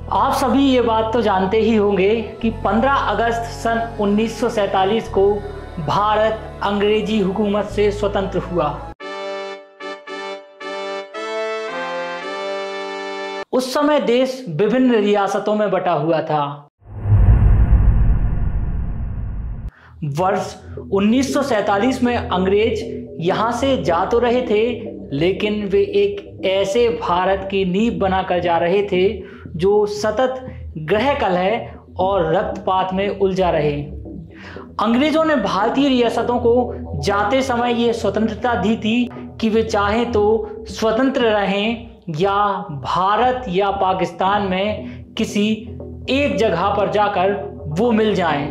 आप सभी ये बात तो जानते ही होंगे कि 15 अगस्त सन 1947 को भारत अंग्रेज़ी हुकूमत से स्वतंत्र हुआ। उस समय देश विभिन्न रियासतों में बटा हुआ था। वर्ष 1947 में अंग्रेज़ यहाँ से जा तो रहे थे, लेकिन वे एक ऐसे भारत की नींव बनाकर जा रहे थे जो सतत ग्रह कल है और रक्तपात में उलझा रहे अंग्रेज़ों ने भारतीय रियासतों को जाते समय ये स्वतंत्रता दी थी कि वे चाहें तो स्वतंत्र रहें या भारत या पाकिस्तान में किसी एक जगह पर जाकर वो मिल जाएँ।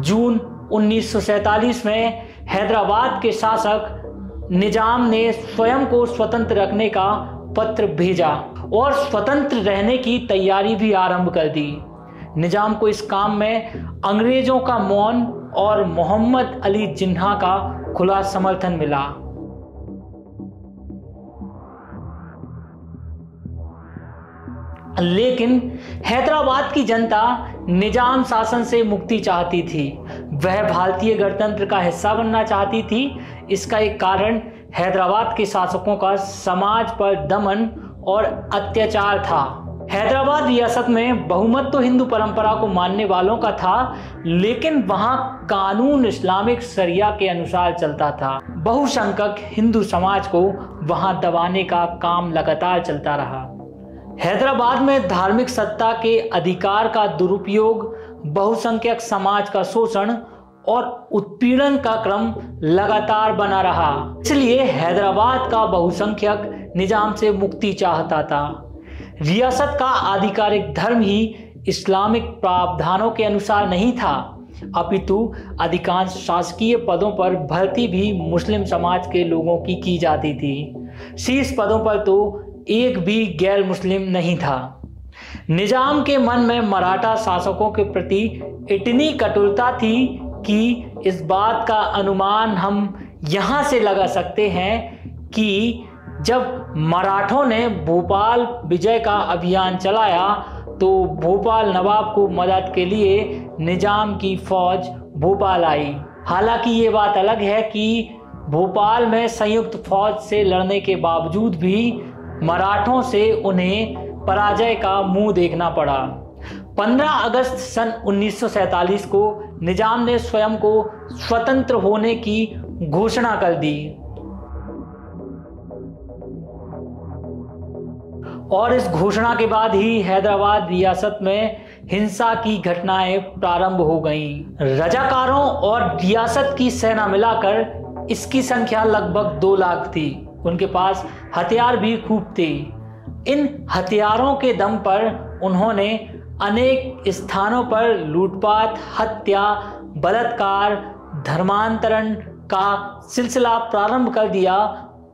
जून 1947 में हैदराबाद के शासक निज़ाम ने स्वयं को स्वतंत्र रखने का पत्र भेजा और स्वतंत्र रहने की तैयारी भी आरंभ कर दी। निज़ाम को इस काम में अंग्रेज़ों का मौन और मोहम्मद अली जिन्हा का खुला समर्थन मिला। लेकिन हैदराबाद की जनता निज़ाम शासन से मुक्ति चाहती थी। वह भारतीय गणतंत्र का हिस्सा बनना चाहती थी इसका एक कारण हैदराबाद के शासकों का समाज पर दमन और अत्याचार था। हैदराबाद रियासत में बहुमत तो हिंदू परंपरा को मानने वालों का था, लेकिन वहाँ कानून इस्लामिक सरिया के अनुसार चलता था। बहुसंख्यक हिंदू समाज को वहाँ दबाने का काम लगातार चलता रहा। हैदराबाद में धार्मिक सत्ता के अधिकार का दुरुपयोग, बहुसंख्यक समाज का शोषण और उत्पीड़न का क्रम लगातार बना रहा। इसलिए हैदराबाद का बहुसंख्यक निज़ाम से मुक्ति चाहता था। रियासत का आधिकारिक धर्म ही इस्लामिक प्रावधानों के अनुसार नहीं था। अपितु अधिकांश शासकीय पदों पर भर्ती भी मुस्लिम समाज के लोगों की की जाती थी। शीर्ष पदों पर तो एक भी गैर मुस्लिम नहीं था। निज़ाम के मन में मराठा शासकों के प्रति इतनी कटुरता थी कि इस बात का अनुमान हम यहाँ से लगा सकते हैं कि जब मराठों ने भोपाल विजय का अभियान चलाया तो भोपाल नवाब को मदद के लिए निज़ाम की फौज भोपाल आई। हालाँकि ये बात अलग है कि भोपाल में संयुक्त फौज से लड़ने के बावजूद भी मराठों से उन्हें पराजय का मुँह देखना पड़ा। 15 अगस्त सन 1947 को निज़ाम ने स्वयं को स्वतंत्र होने की घोषणा कर दी। और इस घोषणा के बाद ही हैदराबाद रियासत में हिंसा की घटनाएँ प्रारंभ हो गईं। रजाकारों और रियासत की सेना मिलाकर इसकी संख्या लगभग दो लाख थी। उनके पास हथियार भी खूब थे। इन हथियारों के दम पर उन्होंने अनेक स्थानों पर लूटपाट, हत्या, बलात्कार, धर्मांतरण का सिलसिला प्रारंभ कर दिया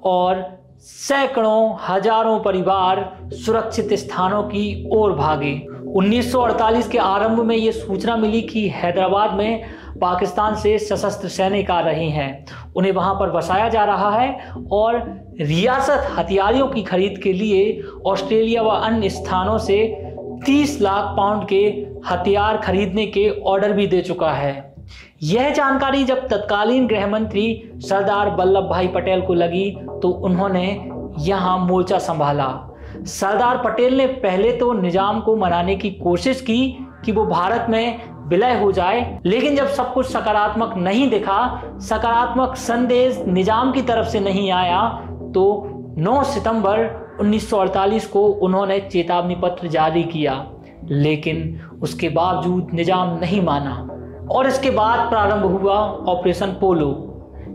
और सैकड़ों, हज़ारों परिवार सुरक्षित स्थानों की ओर भागे। 1948 के आरंभ में ये सूचना मिली कि हैदराबाद में पाकिस्तान से सशस्त्र सैनिक आ रहे हैं। उन्हें वहाँ पर बसाया जा रहा है और रियासत हथियारों की खरीद के लिए ऑस्ट्रेलिया व अन्य स्थानों से 30 लाख पाउंड के हथियार खरीदने के ऑर्डर भी दे चुका है। यह जानकारी जब तत्कालीन गृह मंत्री सरदार वल्लभ भाई पटेल को लगी तो उन्होंने यहाँ मोर्चा संभाला। सरदार पटेल ने पहले तो निज़ाम को मनाने की कोशिश की कि वो भारत में विलय हो जाए, लेकिन जब सब कुछ सकारात्मक नहीं दिखा, सकारात्मक संदेश निज़ाम की तरफ़ से नहीं आया तो 9 सितंबर 1948 को उन्होंने चेतावनी पत्र जारी किया, लेकिन उसके बावजूद निज़ाम नहीं माना। और इसके बाद प्रारंभ हुआ ऑपरेशन पोलो।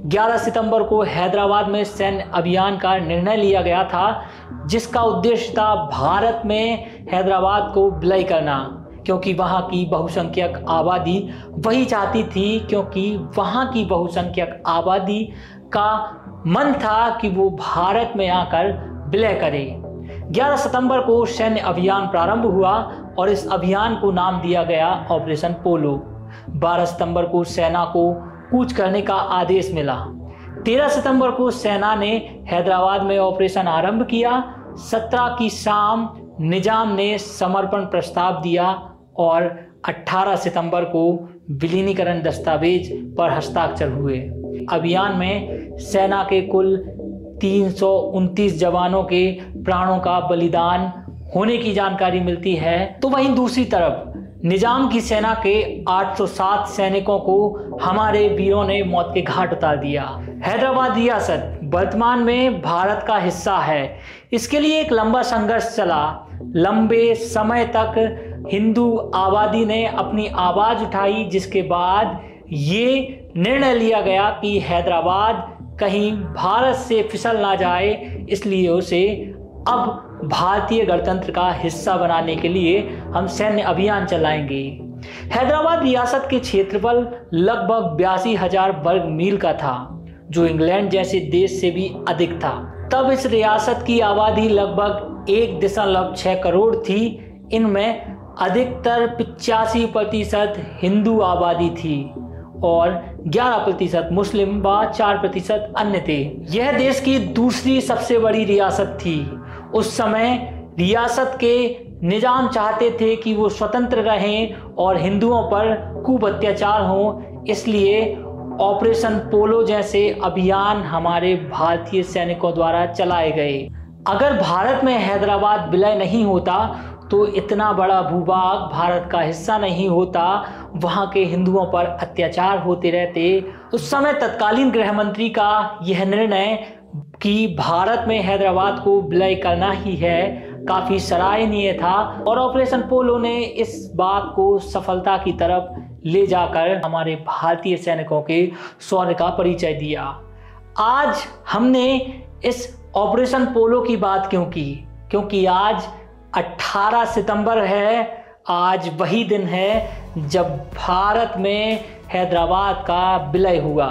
11 सितंबर को हैदराबाद में सैन्य अभियान का निर्णय लिया गया था, जिसका उद्देश्य था भारत में हैदराबाद को विलय करना, क्योंकि वहाँ की बहुसंख्यक आबादी वही चाहती थी, क्योंकि वहाँ की बहुसंख्यक आबादी का मन था कि वो भारत में आकर विलय करे। 11 सितंबर को सैन्य अभियान प्रारंभ हुआ और इस अभियान को नाम दिया गया ऑपरेशन पोलो। 12 सितंबर को सेना को कूच करने का आदेश मिला। 13 सितंबर को सेना ने हैदराबाद में ऑपरेशन आरंभ किया। 17 की शाम निज़ाम ने समर्पण प्रस्ताव दिया और 18 सितंबर को विलीनीकरण दस्तावेज़ पर हस्ताक्षर हुए। अभियान में सेना के कुल तीन सौ उनतीस जवानों के प्राणों का बलिदान होने की जानकारी मिलती है। तो वहीं दूसरी तरफ़, निज़ाम की सेना के 807 सैनिकों को हमारे वीरों ने मौत के घाट उतार दिया। हैदराबाद रियासत, वर्तमान में भारत का हिस्सा है। इसके लिए एक लंबा संघर्ष चला। लंबे समय तक हिंदू आबादी ने अपनी आवाज़ उठाई, जिसके बाद ये निर्णय लिया गया कि हैदराबाद कहीं भारत से फिसल ना जाए, इसलिए उसे अब भारतीय गणतंत्र का हिस्सा बनाने के लिए हम सैन्य अभियान चलाएँगे। हैदराबाद रियासत के क्षेत्रफल लगभग बयासी हज़ार वर्ग मील का था, जो इंग्लैंड जैसे देश से भी अधिक था। तब इस रियासत की आबादी लगभग एक दशमलव छह करोड़ थी। इनमें अधिकतर पिचासी प्रतिशत हिंदू आबादी थी। और 11 प्रतिशत मुस्लिम व 4 प्रतिशत अन्य थे। यह देश की दूसरी सबसे बड़ी रियासत थी। उस समय रियासत के निज़ाम चाहते थे कि वो स्वतंत्र रहें और हिंदुओं पर खूब अत्याचार हो, इसलिए ऑपरेशन पोलो जैसे अभियान हमारे भारतीय सैनिकों द्वारा चलाए गए। अगर भारत में हैदराबाद विलय नहीं होता तो इतना बड़ा भूभाग भारत का हिस्सा नहीं होता, वहाँ के हिंदुओं पर अत्याचार होते रहते। उस समय तत्कालीन गृह मंत्री का यह निर्णय कि भारत में हैदराबाद को विलय करना ही है, काफ़ी सराहनीय था और ऑपरेशन पोलो ने इस बात को सफलता की तरफ़ ले जाकर हमारे भारतीय सैनिकों के शौर्य का परिचय दिया। आज हमने इस ऑपरेशन पोलो की बात क्यों की? क्योंकि आज 18 सितंबर है, आज वही दिन है जब भारत में हैदराबाद का विलय हुआ।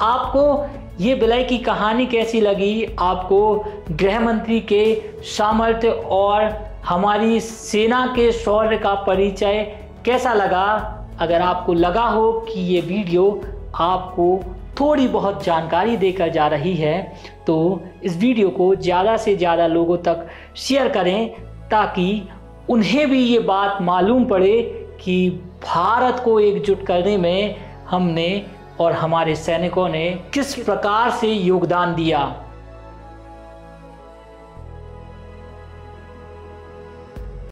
आपको ये विलय की कहानी कैसी लगी? आपको गृह मंत्री के सामर्थ्य और हमारी सेना के शौर्य का परिचय कैसा लगा? अगर आपको लगा हो कि ये वीडियो आपको थोड़ी बहुत जानकारी देकर जा रही है तो इस वीडियो को ज़्यादा से ज़्यादा लोगों तक शेयर करें ताकि उन्हें भी ये बात मालूम पड़े कि भारत को एकजुट करने में हमने और हमारे सैनिकों ने किस प्रकार से योगदान दिया।